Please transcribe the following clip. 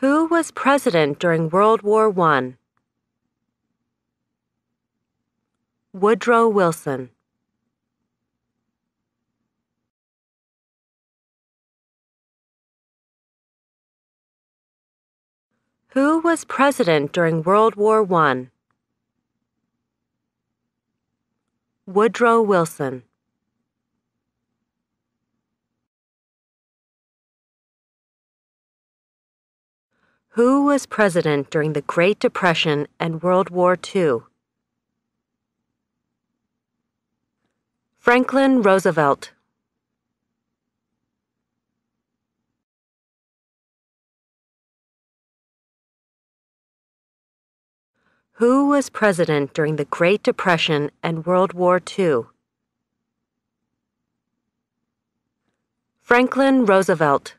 Who was president during World War I? Woodrow Wilson. Who was president during World War I? Woodrow Wilson. Who was president during the Great Depression and World War II? Franklin Roosevelt. Who was president during the Great Depression and World War II? Franklin Roosevelt.